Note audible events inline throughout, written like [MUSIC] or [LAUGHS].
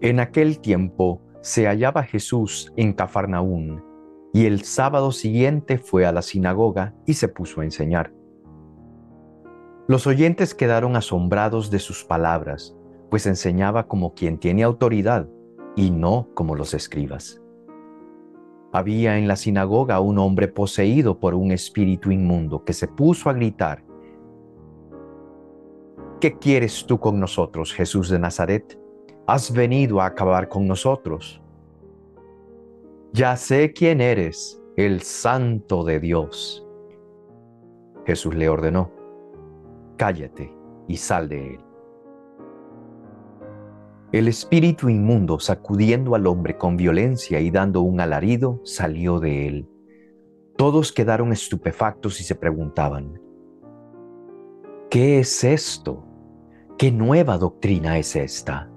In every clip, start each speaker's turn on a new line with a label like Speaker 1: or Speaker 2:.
Speaker 1: En aquel tiempo se hallaba Jesús en Cafarnaún, y el sábado siguiente fue a la sinagoga y se puso a enseñar. Los oyentes quedaron asombrados de sus palabras, pues enseñaba como quien tiene autoridad y no como los escribas. Había en la sinagoga un hombre poseído por un espíritu inmundo que se puso a gritar, ¿Qué quieres tú con nosotros, Jesús de Nazaret? ¿Has venido a acabar con nosotros? Ya sé quién eres, el santo de Dios. Jesús le ordenó, cállate y sal de él. El espíritu inmundo, sacudiendo al hombre con violencia y dando un alarido, salió de él. Todos quedaron estupefactos y se preguntaban, ¿qué es esto? ¿Qué nueva doctrina es esta?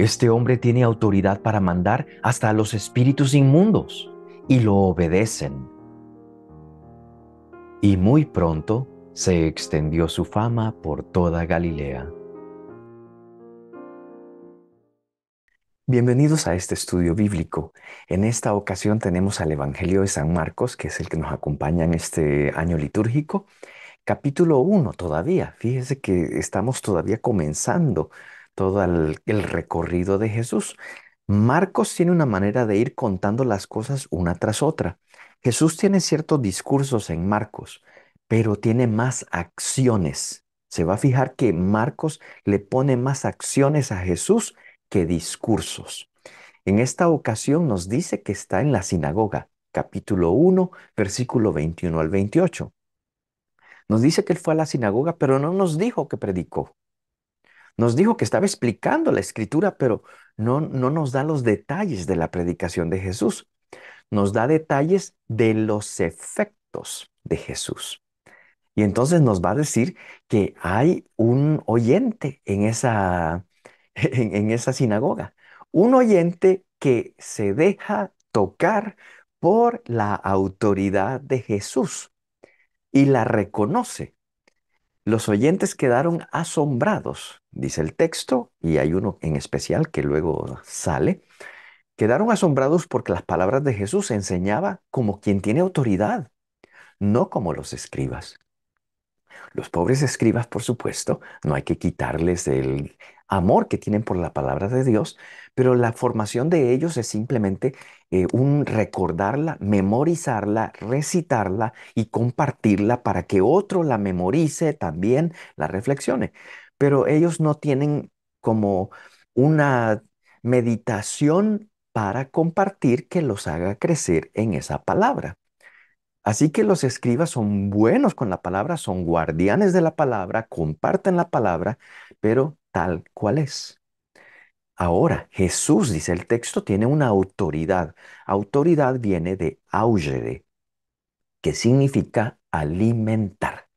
Speaker 1: Este hombre tiene autoridad para mandar hasta a los espíritus inmundos y lo obedecen. Y muy pronto se extendió su fama por toda Galilea. Bienvenidos a este estudio bíblico. En esta ocasión tenemos al Evangelio de San Marcos, que es el que nos acompaña en este año litúrgico. Capítulo 1 todavía. Fíjese que estamos todavía comenzando todo el, recorrido de Jesús. Marcos tiene una manera de ir contando las cosas una tras otra. Jesús tiene ciertos discursos en Marcos, pero tiene más acciones. Se va a fijar que Marcos le pone más acciones a Jesús que discursos. En esta ocasión nos dice que está en la sinagoga, capítulo 1, versículo 21 al 28. Nos dice que él fue a la sinagoga, pero no nos dijo que predicó. Nos dijo que estaba explicando la escritura, pero no, no nos da los detalles de la predicación de Jesús. Nos da detalles de los efectos de Jesús. Y entonces nos va a decir que hay un oyente en esa, [LAUGHS] en, esa sinagoga. Un oyente que se deja tocar por la autoridad de Jesús y la reconoce. Los oyentes quedaron asombrados, dice el texto, y hay uno en especial que luego sale. Quedaron asombrados porque las palabras de Jesús enseñaba como quien tiene autoridad, no como los escribas. Los pobres escribas, por supuesto, no hay que quitarles el amor que tienen por la palabra de Dios, pero la formación de ellos es simplemente eh, un recordarla, memorizarla, recitarla y compartirla para que otro la memorice, también la reflexione. Pero ellos no tienen como una meditación para compartir que los haga crecer en esa palabra. Así que los escribas son buenos con la palabra, son guardianes de la palabra, comparten la palabra, pero tal cual es. Ahora, Jesús, dice el texto, tiene una autoridad. Autoridad viene de augere, que significa alimentar.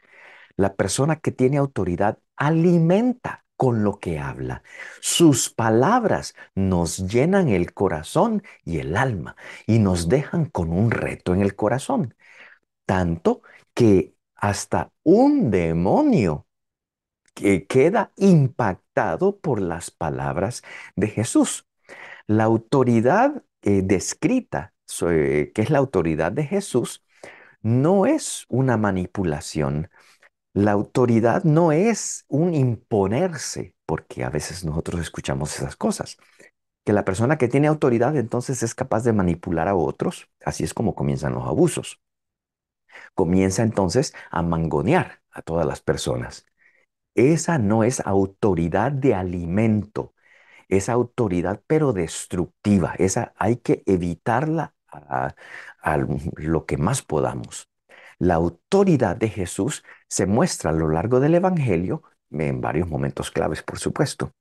Speaker 1: La persona que tiene autoridad alimenta con lo que habla. Sus palabras nos llenan el corazón y el alma y nos dejan con un reto en el corazón tanto que hasta un demonio que queda impactado por las palabras de Jesús. La autoridad eh, descrita, que es la autoridad de Jesús, no es una manipulación. La autoridad no es un imponerse, porque a veces nosotros escuchamos esas cosas. Que la persona que tiene autoridad entonces es capaz de manipular a otros, así es como comienzan los abusos comienza entonces a mangonear a todas las personas. Esa no es autoridad de alimento, es autoridad pero destructiva. Esa hay que evitarla a, lo que más podamos. La autoridad de Jesús se muestra a lo largo del Evangelio en varios momentos claves, por supuesto.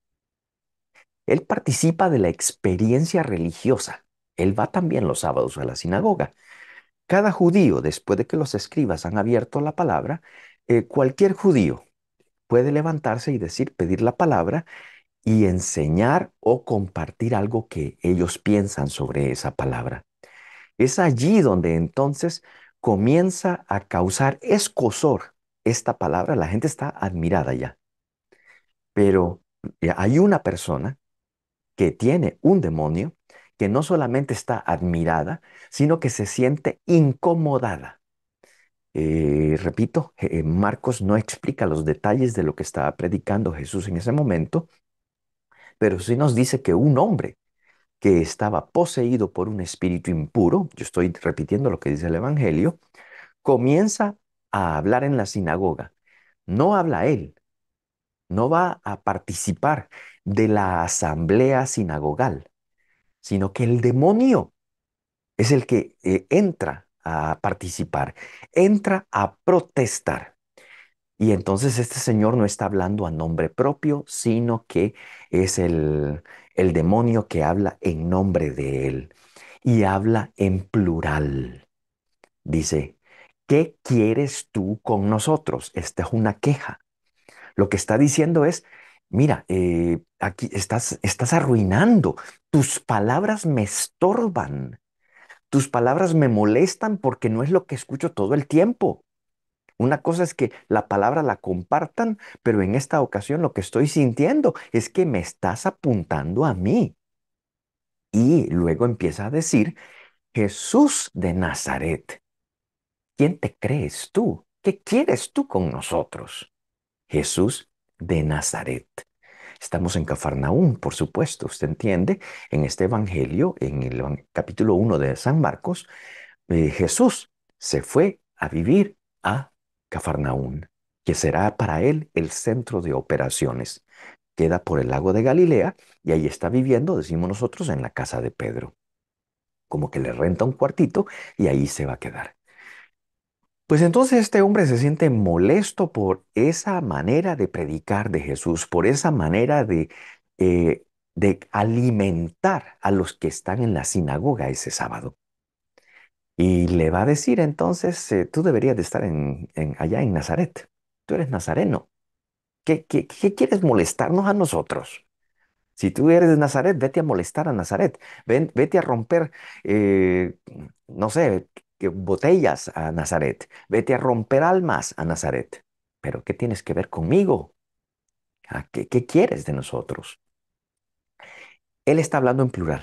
Speaker 1: Él participa de la experiencia religiosa. Él va también los sábados a la sinagoga. Cada judío, después de que los escribas han abierto la palabra, eh, cualquier judío puede levantarse y decir, pedir la palabra y enseñar o compartir algo que ellos piensan sobre esa palabra. Es allí donde entonces comienza a causar escosor esta palabra. La gente está admirada ya. Pero eh, hay una persona que tiene un demonio, que no solamente está admirada, sino que se siente incomodada. Eh, repito, eh, Marcos no explica los detalles de lo que estaba predicando Jesús en ese momento, pero sí nos dice que un hombre que estaba poseído por un espíritu impuro, yo estoy repitiendo lo que dice el Evangelio, comienza a hablar en la sinagoga. No habla él, no va a participar de la asamblea sinagogal, sino que el demonio es el que eh, entra a participar, entra a protestar. Y entonces este señor no está hablando a nombre propio, sino que es el, el demonio que habla en nombre de él y habla en plural. Dice, ¿qué quieres tú con nosotros? Esta es una queja. Lo que está diciendo es, mira, eh, aquí estás, estás arruinando, tus palabras me estorban, tus palabras me molestan porque no es lo que escucho todo el tiempo. Una cosa es que la palabra la compartan, pero en esta ocasión lo que estoy sintiendo es que me estás apuntando a mí. Y luego empieza a decir, Jesús de Nazaret, ¿quién te crees tú? ¿Qué quieres tú con nosotros? Jesús de Nazaret. Estamos en Cafarnaúm, por supuesto, usted entiende, en este Evangelio, en el capítulo 1 de San Marcos, eh, Jesús se fue a vivir a Cafarnaún, que será para él el centro de operaciones. Queda por el lago de Galilea y ahí está viviendo, decimos nosotros, en la casa de Pedro. Como que le renta un cuartito y ahí se va a quedar. Pues entonces este hombre se siente molesto por esa manera de predicar de Jesús, por esa manera de, eh, de alimentar a los que están en la sinagoga ese sábado. Y le va a decir entonces, eh, tú deberías de estar en, allá en Nazaret. Tú eres nazareno. ¿Qué, qué, quieres molestarnos a nosotros? Si tú eres de Nazaret, vete a molestar a Nazaret. Vete a romper, eh, no sé, botellas a Nazaret. Vete a romper almas a Nazaret. Pero ¿qué tienes que ver conmigo? ¿Qué, qué quieres de nosotros? Él está hablando en plural.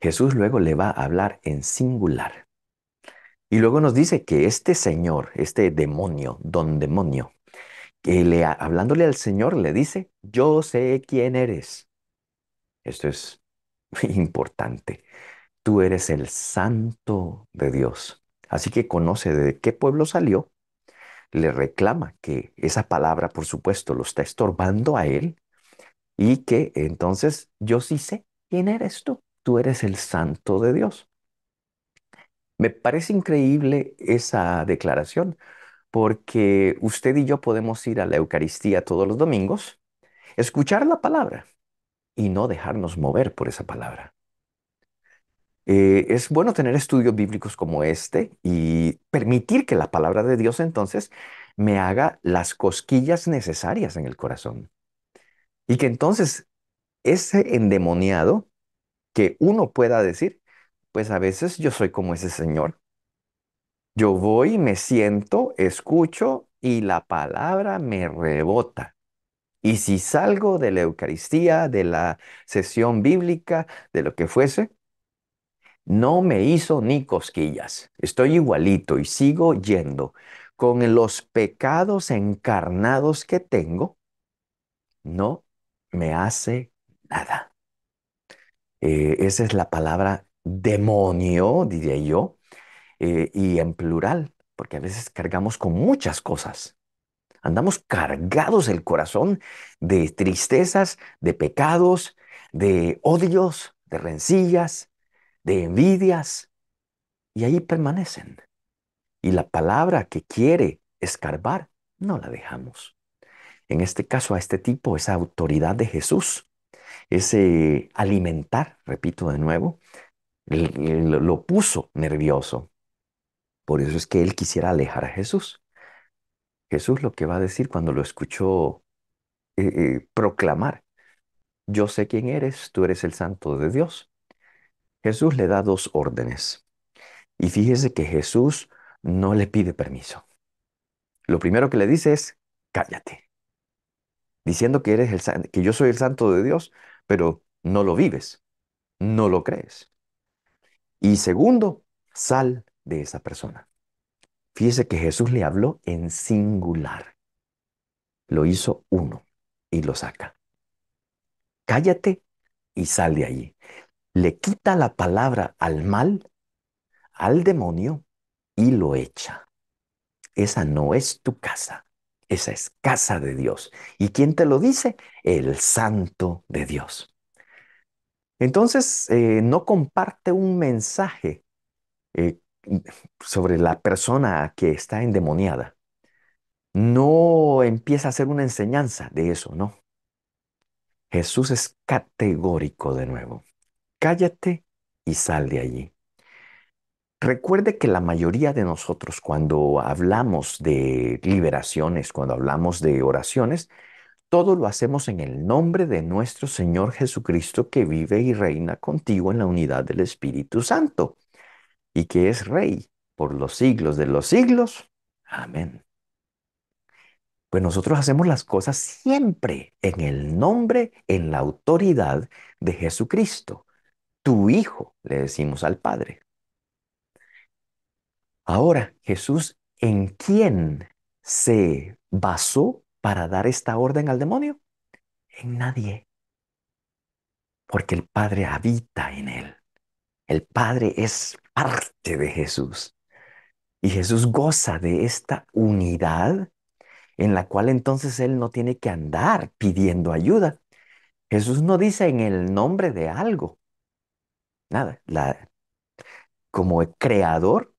Speaker 1: Jesús luego le va a hablar en singular. Y luego nos dice que este señor, este demonio, don demonio, que le, hablándole al Señor le dice, yo sé quién eres. Esto es [LAUGHS] importante. Tú eres el santo de Dios. Así que conoce de qué pueblo salió, le reclama que esa palabra, por supuesto, lo está estorbando a él y que entonces yo sí sé quién eres tú tú eres el santo de Dios. Me parece increíble esa declaración porque usted y yo podemos ir a la Eucaristía todos los domingos, escuchar la palabra y no dejarnos mover por esa palabra. Eh, es bueno tener estudios bíblicos como este y permitir que la palabra de Dios entonces me haga las cosquillas necesarias en el corazón. Y que entonces ese endemoniado que uno pueda decir, pues a veces yo soy como ese señor. Yo voy, me siento, escucho y la palabra me rebota. Y si salgo de la Eucaristía, de la sesión bíblica, de lo que fuese, no me hizo ni cosquillas. Estoy igualito y sigo yendo con los pecados encarnados que tengo. No me hace nada. Eh, esa es la palabra demonio, diría yo, eh, y en plural, porque a veces cargamos con muchas cosas. Andamos cargados el corazón de tristezas, de pecados, de odios, de rencillas, de envidias, y ahí permanecen. Y la palabra que quiere escarbar, no la dejamos. En este caso, a este tipo, esa autoridad de Jesús, ese alimentar, repito de nuevo, lo puso nervioso. Por eso es que él quisiera alejar a Jesús. Jesús lo que va a decir cuando lo escuchó eh, eh, proclamar, yo sé quién eres, tú eres el santo de Dios. Jesús le da dos órdenes. Y fíjese que Jesús no le pide permiso. Lo primero que le dice es, cállate. diciendo que eres el, que yo soy el santo de Dios, pero no lo vives, no lo crees. Y segundo, sal de esa persona. Fíjese que Jesús le habló en singular. Lo hizo uno y lo saca. Cállate y sal de allí. Le quita la palabra al mal, al demonio y lo echa. Esa no es tu casa. Esa es casa de Dios. ¿Y quién te lo dice? El santo de Dios. Entonces, eh, no comparte un mensaje eh, sobre la persona que está endemoniada. No empieza a hacer una enseñanza de eso, ¿no? Jesús es categórico de nuevo. Cállate y sal de allí. Recuerde que la mayoría de nosotros cuando hablamos de liberaciones, cuando hablamos de oraciones, todo lo hacemos en el nombre de nuestro Señor Jesucristo que vive y reina contigo en la unidad del Espíritu Santo y que es Rey por los siglos de los siglos. Amén. Pues nosotros hacemos las cosas siempre en el nombre, en la autoridad de Jesucristo, tu Hijo, le decimos al Padre. Ahora, Jesús, ¿en quién se basó para dar esta orden al demonio? En nadie, porque el Padre habita en él. El Padre es parte de Jesús. Y Jesús goza de esta unidad en la cual entonces Él no tiene que andar pidiendo ayuda. Jesús no dice en el nombre de algo. Nada. La, como creador,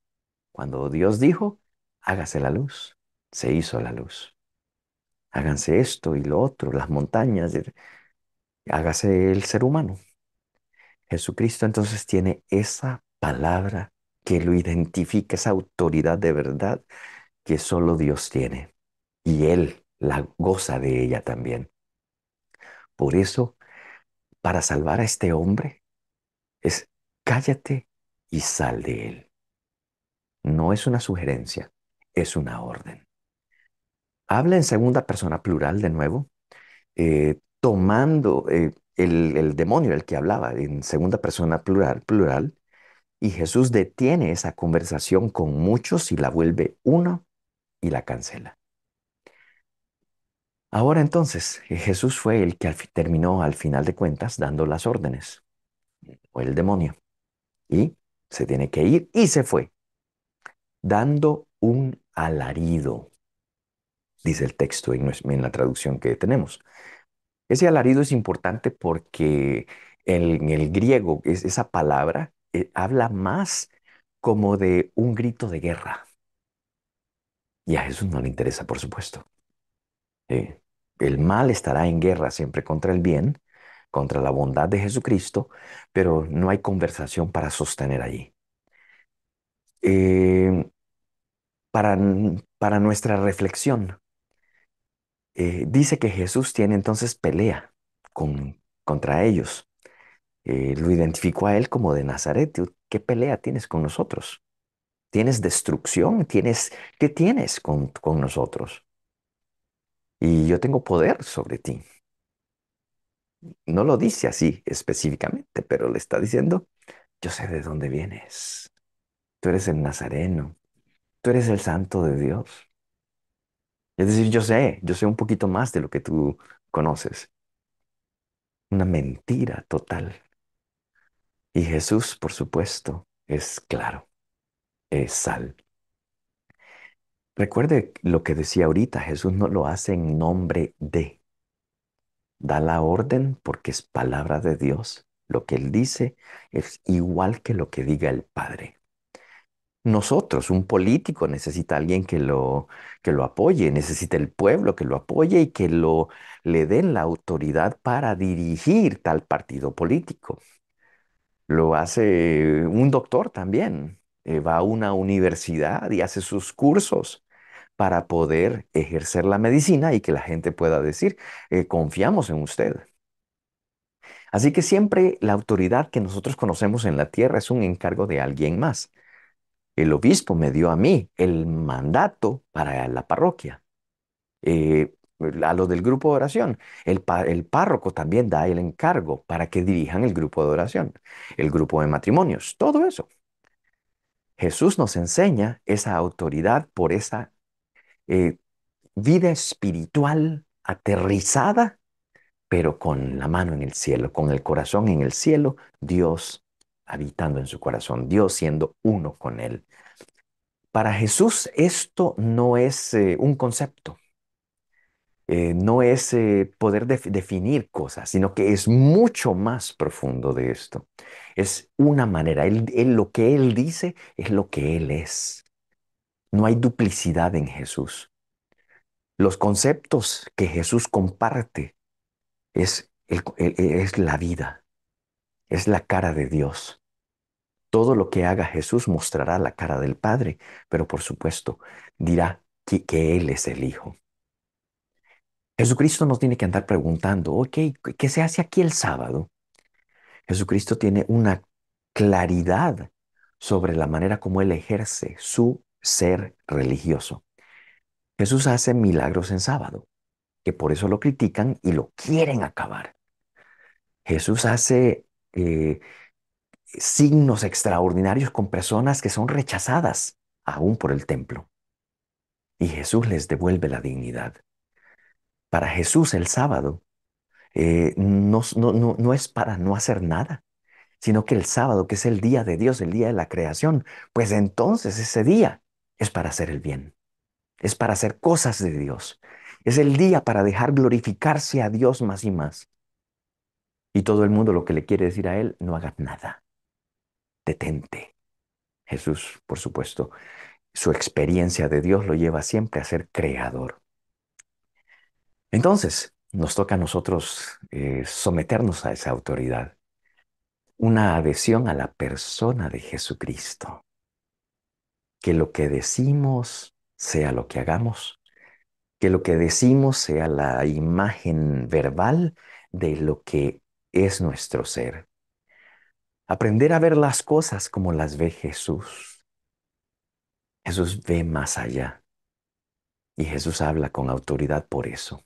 Speaker 1: cuando Dios dijo, hágase la luz, se hizo la luz. Háganse esto y lo otro, las montañas, hágase el ser humano. Jesucristo entonces tiene esa palabra que lo identifica, esa autoridad de verdad que solo Dios tiene. Y Él la goza de ella también. Por eso, para salvar a este hombre, es cállate y sal de él. No es una sugerencia, es una orden. Habla en segunda persona plural de nuevo, eh, tomando eh, el, demonio, el que hablaba en segunda persona plural, plural, y Jesús detiene esa conversación con muchos y la vuelve uno y la cancela. Ahora entonces, Jesús fue el que terminó al final de cuentas dando las órdenes, o el demonio, y se tiene que ir y se fue, dando un alarido, dice el texto en, en la traducción que tenemos. Ese alarido es importante porque en el griego es, esa palabra eh, habla más como de un grito de guerra. Y a Jesús no le interesa, por supuesto. Eh, el mal estará en guerra siempre contra el bien, contra la bondad de Jesucristo, pero no hay conversación para sostener allí. Eh, para, para nuestra reflexión, eh, dice que Jesús tiene entonces pelea con, contra ellos. Eh, lo identificó a él como de Nazaret. ¿Qué pelea tienes con nosotros? ¿Tienes destrucción? ¿Tienes, ¿Qué tienes con, con nosotros? Y yo tengo poder sobre ti. No lo dice así específicamente, pero le está diciendo, yo sé de dónde vienes. Tú eres el Nazareno. Tú eres el santo de Dios. Es decir, yo sé, yo sé un poquito más de lo que tú conoces. Una mentira total. Y Jesús, por supuesto, es claro, es sal. Recuerde lo que decía ahorita, Jesús no lo hace en nombre de. Da la orden porque es palabra de Dios. Lo que Él dice es igual que lo que diga el Padre. Nosotros, un político necesita alguien que lo, que lo apoye, necesita el pueblo que lo apoye y que lo, le den la autoridad para dirigir tal partido político. Lo hace un doctor también. Eh, va a una universidad y hace sus cursos para poder ejercer la medicina y que la gente pueda decir, eh, confiamos en usted. Así que siempre la autoridad que nosotros conocemos en la tierra es un encargo de alguien más. El obispo me dio a mí el mandato para la parroquia. Eh, a los del grupo de oración. El, el párroco también da el encargo para que dirijan el grupo de oración, el grupo de matrimonios, todo eso. Jesús nos enseña esa autoridad por esa eh, vida espiritual aterrizada, pero con la mano en el cielo, con el corazón en el cielo, Dios habitando en su corazón, Dios siendo uno con él. Para Jesús esto no es eh, un concepto, eh, no es poder def- definir cosas, sino que es mucho más profundo de esto. Es una manera, lo que Él dice es lo que Él es. No hay duplicidad en Jesús. Los conceptos que Jesús comparte es, el- el- es la vida, es la cara de Dios. Todo lo que haga Jesús mostrará la cara del Padre, pero por supuesto dirá que, que Él es el Hijo. Jesucristo no tiene que andar preguntando, ok, ¿qué se hace aquí el sábado? Jesucristo tiene una claridad sobre la manera como Él ejerce su ser religioso. Jesús hace milagros en sábado, que por eso lo critican y lo quieren acabar. Jesús hace eh, signos extraordinarios con personas que son rechazadas aún por el templo. Y Jesús les devuelve la dignidad. Para Jesús el sábado eh, no, no, no, no es para no hacer nada, sino que el sábado, que es el día de Dios, el día de la creación, pues entonces ese día es para hacer el bien, es para hacer cosas de Dios, es el día para dejar glorificarse a Dios más y más. Y todo el mundo lo que le quiere decir a Él, no hagas nada, detente. Jesús, por supuesto, su experiencia de Dios lo lleva siempre a ser creador. Entonces, nos toca a nosotros eh, someternos a esa autoridad, una adhesión a la persona de Jesucristo, que lo que decimos sea lo que hagamos, que lo que decimos sea la imagen verbal de lo que es nuestro ser. Aprender a ver las cosas como las ve Jesús. Jesús ve más allá y Jesús habla con autoridad por eso.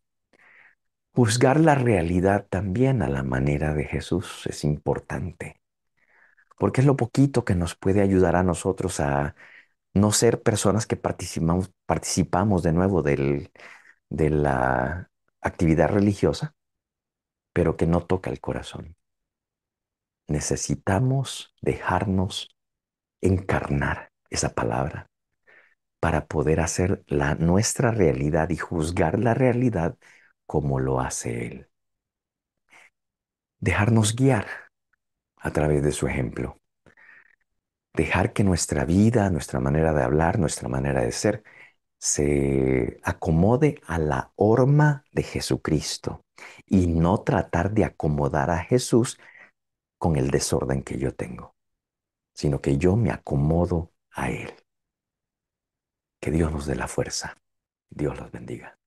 Speaker 1: Juzgar la realidad también a la manera de Jesús es importante, porque es lo poquito que nos puede ayudar a nosotros a no ser personas que participamos, participamos de nuevo de la actividad religiosa, pero que no toca el corazón. Necesitamos dejarnos encarnar esa palabra para poder hacer la, nuestra realidad y juzgar la realidad como lo hace Él. Dejarnos guiar a través de su ejemplo. Dejar que nuestra vida, nuestra manera de hablar, nuestra manera de ser, se acomode a la horma de Jesucristo y no tratar de acomodar a Jesús con el desorden que yo tengo, sino que yo me acomodo a Él. Que Dios nos dé la fuerza. Dios los bendiga.